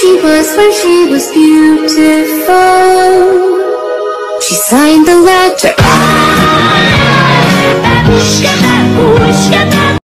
she was when she was beautiful. She signed the letter. I